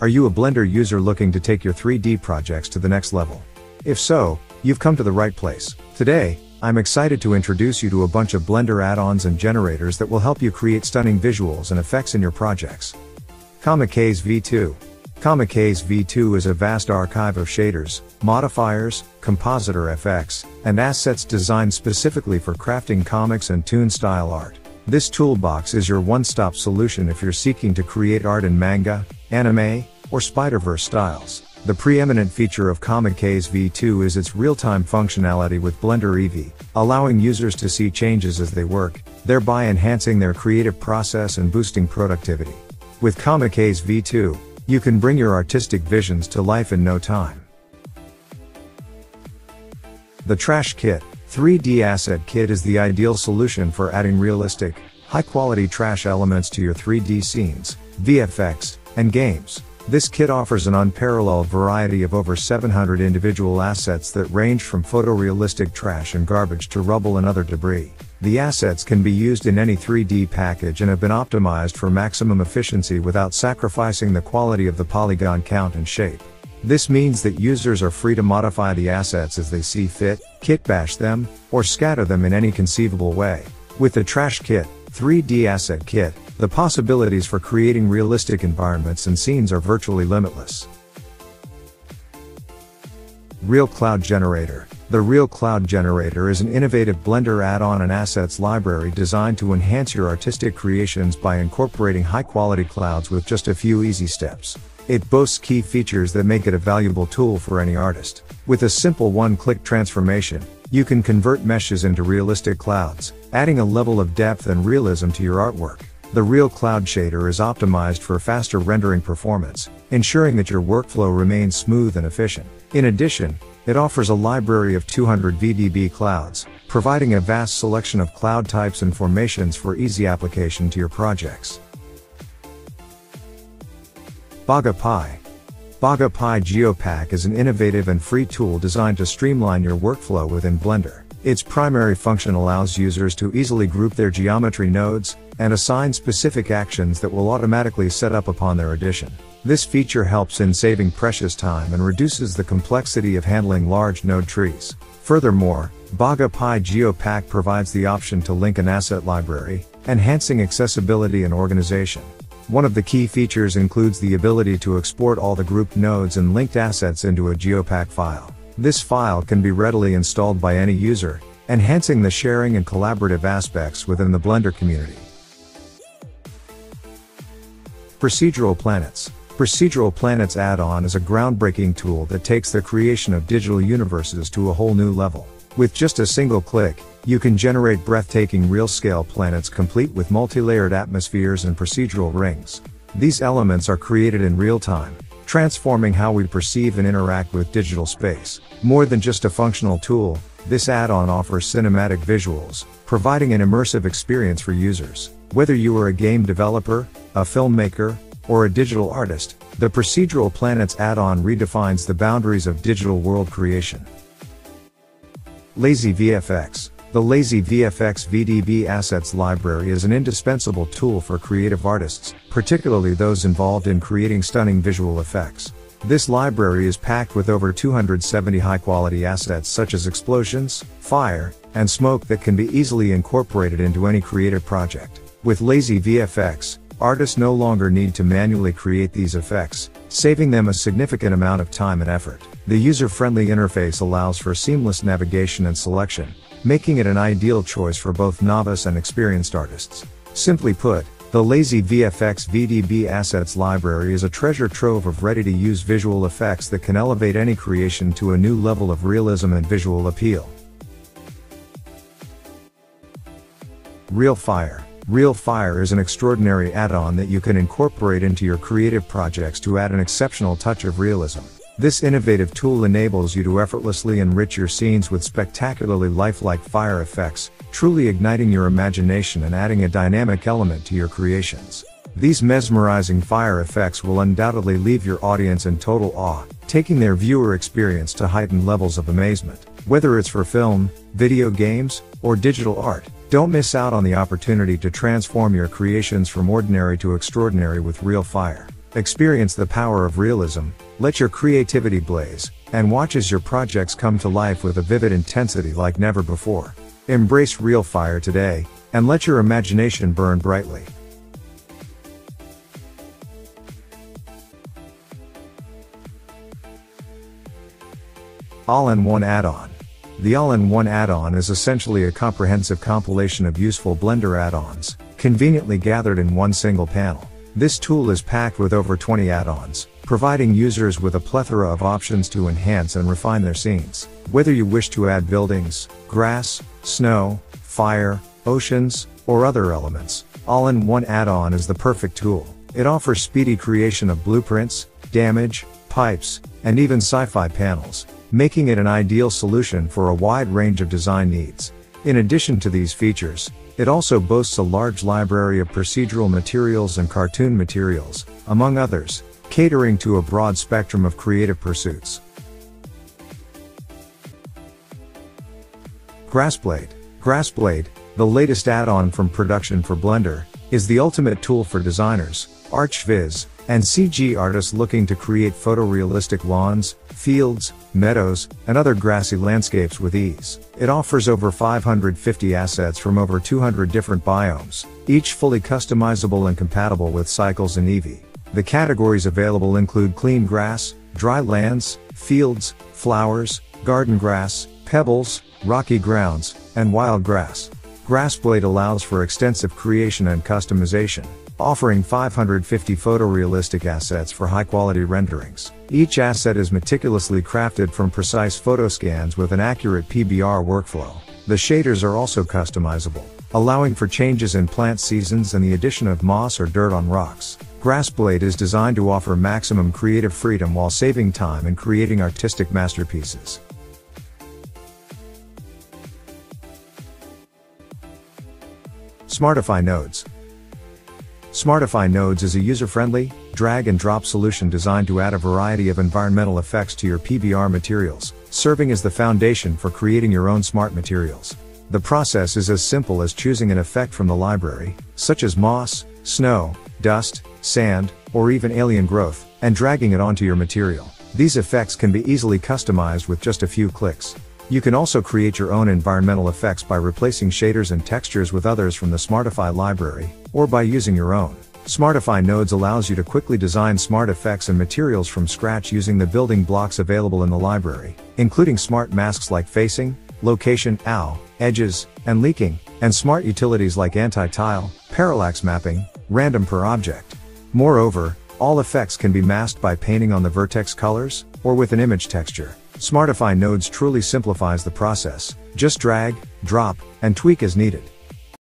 Are you a Blender user looking to take your 3D projects to the next level? If so, you've come to the right place. Today, I'm excited to introduce you to a bunch of Blender add-ons and generators that will help you create stunning visuals and effects in your projects. Komikaze V2 Komikaze V2 is a vast archive of shaders, modifiers, compositor FX, and assets designed specifically for crafting comics and toon style art. This toolbox is your one-stop solution if you're seeking to create art in manga, anime, or Spider-Verse styles. The preeminent feature of Komikaze V2 is its real-time functionality with Blender Eevee, allowing users to see changes as they work, thereby enhancing their creative process and boosting productivity. With Komikaze V2, you can bring your artistic visions to life in no time. The Trash Kit 3D Asset Kit is the ideal solution for adding realistic, high-quality trash elements to your 3D scenes, VFX, and games. This kit offers an unparalleled variety of over 700 individual assets that range from photorealistic trash and garbage to rubble and other debris. The assets can be used in any 3D package and have been optimized for maximum efficiency without sacrificing the quality of the polygon count and shape. This means that users are free to modify the assets as they see fit, kitbash them, or scatter them in any conceivable way. With the Trash Kit, 3D Asset Kit, the possibilities for creating realistic environments and scenes are virtually limitless. Real Cloud Generator The Real Cloud Generator is an innovative Blender add-on and assets library designed to enhance your artistic creations by incorporating high-quality clouds with just a few easy steps. It boasts key features that make it a valuable tool for any artist. With a simple one-click transformation, you can convert meshes into realistic clouds, adding a level of depth and realism to your artwork. The Real Cloud Shader is optimized for faster rendering performance, ensuring that your workflow remains smooth and efficient. In addition, it offers a library of 200 VDB clouds, providing a vast selection of cloud types and formations for easy application to your projects. BagaPie. BagaPie GeoPack is an innovative and free tool designed to streamline your workflow within Blender. Its primary function allows users to easily group their geometry nodes, and assign specific actions that will automatically set up upon their addition. This feature helps in saving precious time and reduces the complexity of handling large node trees. Furthermore, BagaPie GeoPack provides the option to link an asset library, enhancing accessibility and organization. One of the key features includes the ability to export all the grouped nodes and linked assets into a GeoPack file. This file can be readily installed by any user, enhancing the sharing and collaborative aspects within the Blender community. Procedural Planets Procedural Planets add-on is a groundbreaking tool that takes the creation of digital universes to a whole new level. With just a single click, you can generate breathtaking real-scale planets complete with multi-layered atmospheres and procedural rings. These elements are created in real time, transforming how we perceive and interact with digital space. More than just a functional tool, this add-on offers cinematic visuals, providing an immersive experience for users. Whether you are a game developer, a filmmaker, or a digital artist, the Procedural Planets add-on redefines the boundaries of digital world creation. Lazy VFX. The Lazy VFX VDB Assets Library is an indispensable tool for creative artists, particularly those involved in creating stunning visual effects. This library is packed with over 270 high-quality assets such as explosions, fire, and smoke that can be easily incorporated into any creative project. With Lazy VFX, artists no longer need to manually create these effects, saving them a significant amount of time and effort. The user-friendly interface allows for seamless navigation and selection, making it an ideal choice for both novice and experienced artists. Simply put, the Lazy VFX VDB Assets Library is a treasure trove of ready-to-use visual effects that can elevate any creation to a new level of realism and visual appeal. RealFire RealFire is an extraordinary add-on that you can incorporate into your creative projects to add an exceptional touch of realism. This innovative tool enables you to effortlessly enrich your scenes with spectacularly lifelike fire effects, truly igniting your imagination and adding a dynamic element to your creations. These mesmerizing fire effects will undoubtedly leave your audience in total awe, taking their viewer experience to heightened levels of amazement. Whether it's for film, video games, or digital art, don't miss out on the opportunity to transform your creations from ordinary to extraordinary with RealFire. Experience the power of realism, let your creativity blaze, and watch as your projects come to life with a vivid intensity like never before. Embrace real fire today, and let your imagination burn brightly. All-in-one add-on. The All-in-one add-on is essentially a comprehensive compilation of useful Blender add-ons, conveniently gathered in one single panel. This tool is packed with over 20 add-ons, providing users with a plethora of options to enhance and refine their scenes. Whether you wish to add buildings, grass, snow, fire, oceans, or other elements, all-in-one add-on is the perfect tool. It offers speedy creation of blueprints, damage, pipes, and even sci-fi panels, making it an ideal solution for a wide range of design needs. In addition to these features, it also boasts a large library of procedural materials and cartoon materials, among others, catering to a broad spectrum of creative pursuits. Grassblade. Grassblade, the latest add-on from production for Blender, is the ultimate tool for designers, ArchViz, and CG artists looking to create photorealistic lawns, fields, meadows, and other grassy landscapes with ease. It offers over 550 assets from over 200 different biomes, each fully customizable and compatible with Cycles and Eevee. The categories available include clean grass, dry lands, fields, flowers, garden grass, pebbles, rocky grounds, and wild grass. Grassblade allows for extensive creation and customization, offering 550 photorealistic assets for high-quality renderings. Each asset is meticulously crafted from precise photo scans with an accurate PBR workflow. The shaders are also customizable, allowing for changes in plant seasons and the addition of moss or dirt on rocks. Grassblade is designed to offer maximum creative freedom while saving time and creating artistic masterpieces. Smartify Nodes Smartify Nodes is a user-friendly, drag-and-drop solution designed to add a variety of environmental effects to your PBR materials, serving as the foundation for creating your own smart materials. The process is as simple as choosing an effect from the library, such as moss, snow, dust, sand, or even alien growth, and dragging it onto your material. These effects can be easily customized with just a few clicks. You can also create your own environmental effects by replacing shaders and textures with others from the Smartify library, or by using your own. Smartify Nodes allows you to quickly design smart effects and materials from scratch using the building blocks available in the library, including smart masks like facing, location, ow, edges, and leaking, and smart utilities like anti-tile, parallax mapping, random per object. Moreover, all effects can be masked by painting on the vertex colors, or with an image texture. Smartify Nodes truly simplifies the process. Just drag, drop, and tweak as needed.